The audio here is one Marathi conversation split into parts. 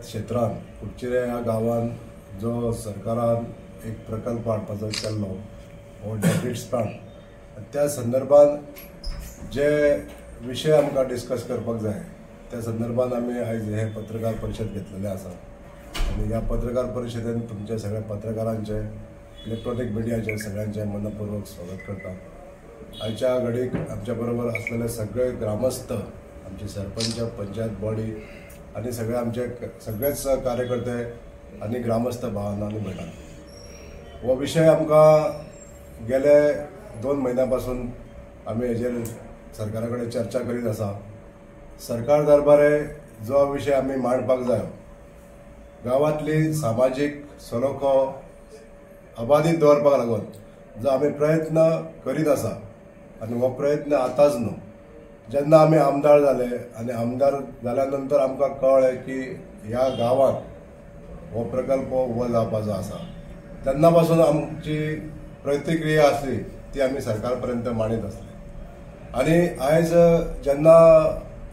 क्षेत्रान कुडचिरे ह्या गावान जो सरकारान एक प्रकल्प हाडपाचो केल्लो हो डेबिट्स प्लांट त्या संदर्भान जे विशय आमकां डिस्कस करपाक जाय त्या संदर्भान आमी आयज हे पत्रकार परिशद घेतलेले आसा. आनी ह्या पत्रकार परिशदेन तुमच्या सगळ्या पत्रकारांचे इलेक्ट्रॉनिक मिडियाचे सगळ्यांचे मनपूर्वक स्वागत करता. आयच्या घडीक आमच्या बरोबर असलेले सगळे ग्रामस्थ आमचे सरपंच पंचायत बॉडी आणि सगळे आमचे सगळेच कार्यकर्ते आणि ग्रामस्थ भावनांनी मेळटात हो विशय आमकां गेले दोन म्हयन्या पासून आमी हेजेर सरकारा कडेन चर्चा करीत आसा सरकार दरबारे जो विशय आमी मांडपाक जाय गांवांतली सामाजीक सलोखो अबादीत दवरपाक लागून जो आमी प्रयत्न करीत आसा आनी हो प्रयत्न आतांच न्हू जेन्ना आमी आमदार जाले आनी आमदार जाल्या नंतर आमकां कळ्ळें की ह्या गांवांत हो प्रकल्प हो जावपाचो आसा तेन्ना पासून आमची प्रतिक्रिया आसली ती आमी सरकार पर्यंत मांडीत आसली आनी आयज जेन्ना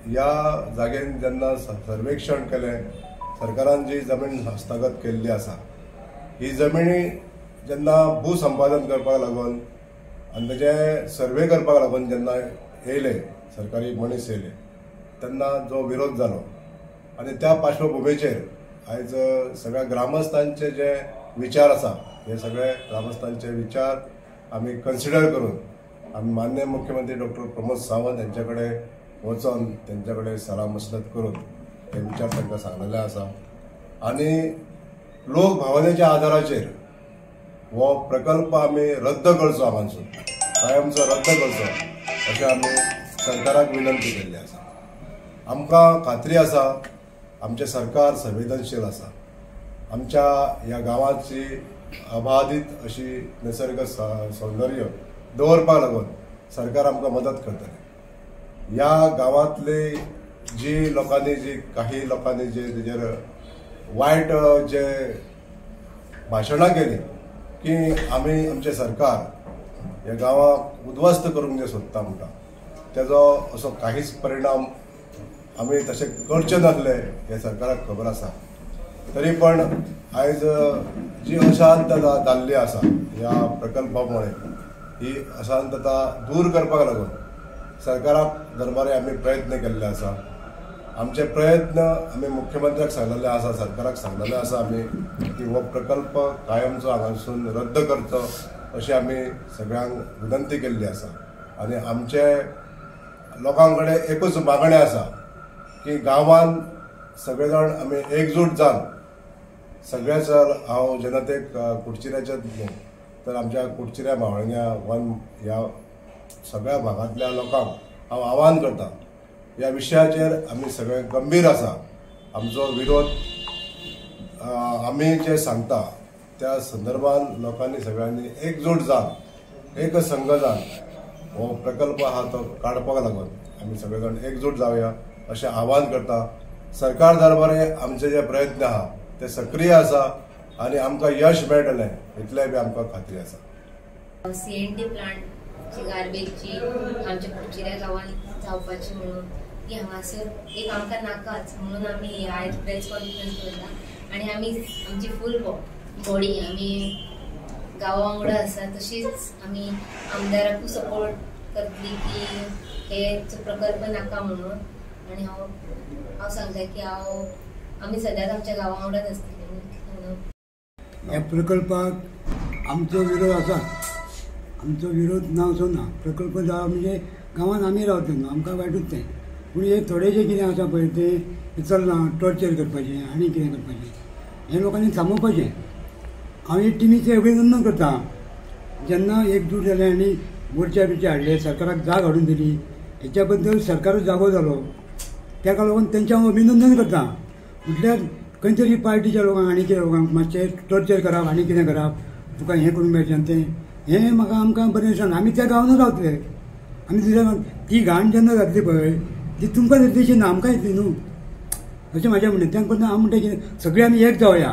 ह्या जागेन जेन्ना सर्वेक्षण केलें सरकारान जी जमीन हस्तगत केल्ली आसा ही जमिनी जेन्ना भूसंपादन करपाक लागून आनी तेजे सर्वे करपाक लागून जेन्ना येयले सरकारी मनीस येयले तेन्ना जो विरोध जालो आनी त्या पार्श्वभुमीचेर आयज सगळ्या ग्रामस्थांचे जे विचार आसा हे सगळे ग्रामस्थांचे विचार आमी कन्सिडर करून आमी मान्य मुख्यमंत्री डॉक्टर प्रमोद सावंत यांच्या कडेन वचोन तेंचे कडेन सलाह करून हे विचार तांकां सांगलेले आसा आनी लोक भावनेच्या आदाराचेर हो प्रकल्प आमी रद्द करचो हांगासून कायमचो रद्द करचो अशें आमी सरकाराक विनंती केल्ली आसा. आमकां खात्री आसा आमचें सरकार संवेदनशील आसा. आमच्या ह्या गांवाची अबाधित अशी निसर्ग सौंदर्य दवरपाक लागून सरकार आमकां मदत करतले. ह्या गांवांतली जी लोकांनी जी काही लोकांनी जे तेजेर वायट जे भाशणां केली की आमी आमचें सरकार ह्या गांवाक उद्ध्वस्त करूंक जे सोदता म्हणटा तेजो असो काहीच परिणाम आमी तशें करचे नासले हे सरकाराक खबर आसा तरी पण आयज जी अशांतता जाल्ली आसा ह्या प्रकल्पा मुळे ही अशांतता दूर करपाक लागून सरकाराक दरबारी आमी प्रयत्न केल्ले आसा आमचे प्रयत्न आमी मुख्यमंत्र्याक सांगलेले आसा सरकाराक सांगलेले आसा आमी की हो प्रकल्प कायमचो हांगासून रद्द करचो अशी आमी सगळ्यांक विनंती केल्ली आसा. आनी आमचे लोकां कडेन एकूच मागणें आसा की गांवांत सगळे जाण आमी एकजूट जावन सगळेच हांव जनतेक कुडचिऱ्याचे तर आमच्या कुडचिऱ्या मावळग्या वन ह्या सगळ्या भागांतल्या लोकांक हांव आवाहन करता ह्या विशयाचेर आमी सगळे गंभीर आसा. आमचो विरोध आमी जे सांगता त्या संदर्भान लोकांनी सगळ्यांनी एकजूट जावन एक संघ जावन हो प्रकल्प आहा तो काडपाक लागून आमी सगळे जाण एकजूट जावया अशें आवाहन करता. सरकार दरबारे आमचे जे प्रयत्न आहा ते सक्रीय आसा आनी आमकां यश मेळटलें इतलें बी आमकां खात्री आसा. सीएनडी प्लांट गार्बेजची आमच्या कुडचिऱ्या गांवांत जावपाची म्हणून ती हांगासर एक आमकां नाकाच म्हणून आमी आयज प्रेस कॉन्फरन्स करता आनी आमी आमची फूल बॉडी आमी गांवा वांगडा आसा तशीच आमी आमदाराकूय सपोर्ट करतली की हे प्रकल्प नाका म्हणून. आनी हांव हांव सांगता की हांव आमी सद्याच आमच्या गांवा वांगडाच आसतली ह्या प्रकल्पाक आमचो विरोध आसा आमचो विरोध ना असो ना प्रकल्प जावं म्हणजे गांवांत आमी रावता न्हू आमकां वायटूच तें पूण हे थोडेशें कितें आसा पळय तें चलना टॉर्चर करपाचें आनी कितें करपाचें. हें लोकांनी थांबोवपाचें. हांव हे टिमीचें अभिनंदन करता. जेन्ना एकजूट जालें आनी मोर्चा बिर्चे हाडले सरकाराक जाग हाडून दिली हेच्या बद्दल सरकार जागो जालो. ताका लागून तेंचे हांव अभिनंदन करता. म्हटल्यार खंय तरी पार्टीच्या लोकांक आनी कितें लोकांक मातशें टॉर्चर करप आनी कितें करप तुका हें करून मेळचें तें. हें म्हाका आमकां बरें दिसना. आमी त्या गांवांत रावतले. आमी दुसऱ्या ती घाण जेन्ना जातली पळय ती तुमकां निर्देशीत ना आमकां येतली न्हू? अशें म्हाजें म्हणणें तें हांव म्हणटा की सगळीं आमी एक जावया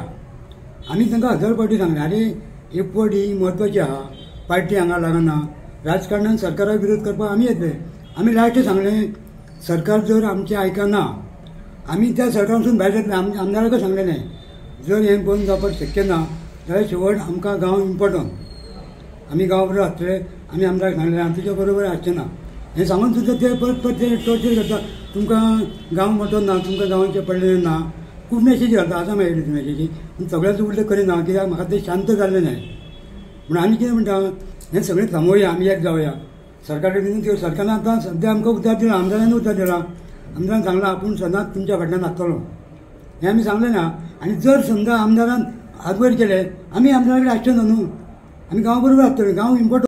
आमी तांकां हजार पावटी सांगलें आरे एक पट ही म्हत्वाची आहा पार्टी हांगा लागना. राजकारणान सरकाराक विरोध करपाक आमी येतले. आमी लास्ट सांगलें सरकार जर आमचें आयकना. आमी त्या सरकारासून भायर जातले. आम आमदाराक सांगलेलें जर हें बंद जावपाक शक्य ना जाल्यार शेवट आमकां गांव इम्पॉर्टंट आमी गांव बरोबर आसतले आमी आमदाराक सांगलें आमी तुज्या बरोबर आसचें ना. हें सांगून सुद्दां ते परत परत ते टॉर्चर करता तुमकां गांव मोठो ना तुमकां गांवाचें पडलेलें ना. खूब मेसेजी घालता आसा मेळटली ती मेसेजी पूण सगळ्यांच उलटें करिना कित्याक म्हाका ते शांत जाल्लें न्हय पूण आमी कितें म्हणटा हें सगळें थांबोवया आमी एक जावया सरकार कडेन त्यो सरकारान आतां सद्या आमकां उतर दिला आमदारान उतर दिला. आमदारान सांगलां आपूण सदांच तुमच्या फाटल्यान आसतलो हें आमी सांगलें ना आनी जर समजा आमदारान आगवयर केले आमी आमदारा कडेन आसचे ना न्हू आमी गांवा बरोबर आसतले गांव इम्पोर्टंट